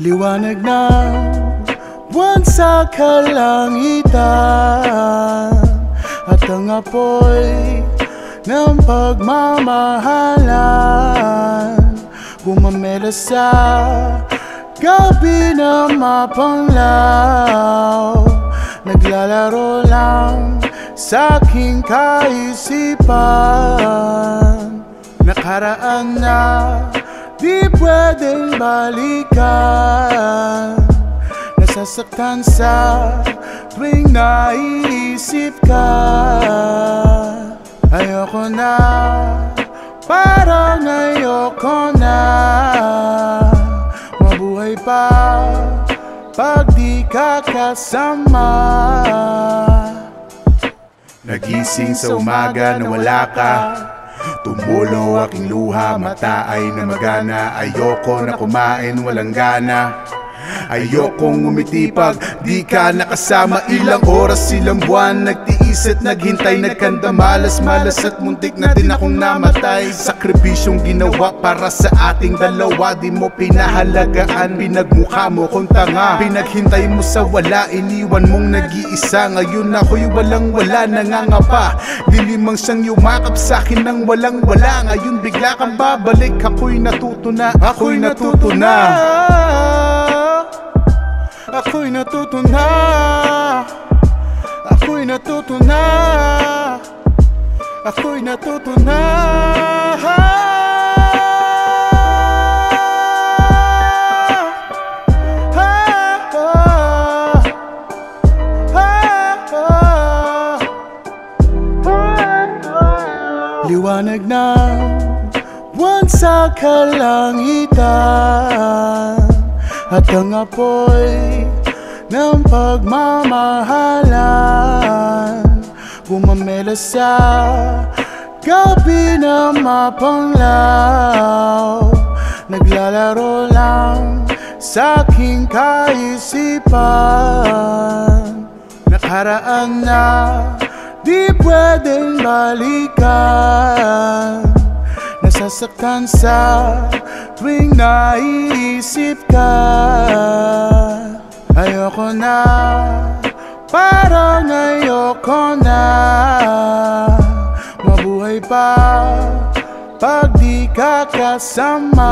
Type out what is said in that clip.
Liwanag na buwan sa kalangitan. At ang apoy ng pagmamahalan. Bumamela sa gabi na mapanglaw. Naglalaro lang sa aking kaisipan. Nakaraan na di pwedeng balikan Nasasaktan sa tuwing naiisip ka. Ayoko na, parang ayoko na. Mabuhay pa pag di ka kasama. Nagising sa umaga na wala ka Tumulo aking luha, mata ay namagana. Ayoko na kumain, walang gana. Ayokong umiti pag di ka nakasama. Ilang oras, ilang buwan Nagtiis at naghintay Nagkanda malas, malas at muntik na din akong namatay. Sakripisyong ginawa para sa ating dalawa Di mo pinahalagaan Pinagmukha mo kung tanga Pinaghintay mo sa wala Iniwan mong nag-iisa. Ngayon ako'y walang wala Nangangapa. Dilimang siyang yumakap sa akin Nang walang wala. Ngayon bigla kang babalik Ako'y natuto na Ako'y natuto na. Ako'y natuto na Ako'y natuto na Ako'y natuto na Liwanag na buwan sa kalangitan. At ang apoy ng pagmamahalan. Bumamela sa gabi na mapanglaw. Naglalaro lang sa aking kaisipan. Nakaraan na di pwedeng balikan. Nasasaktan sa tuwing naiisip ka pa pag di ka kasama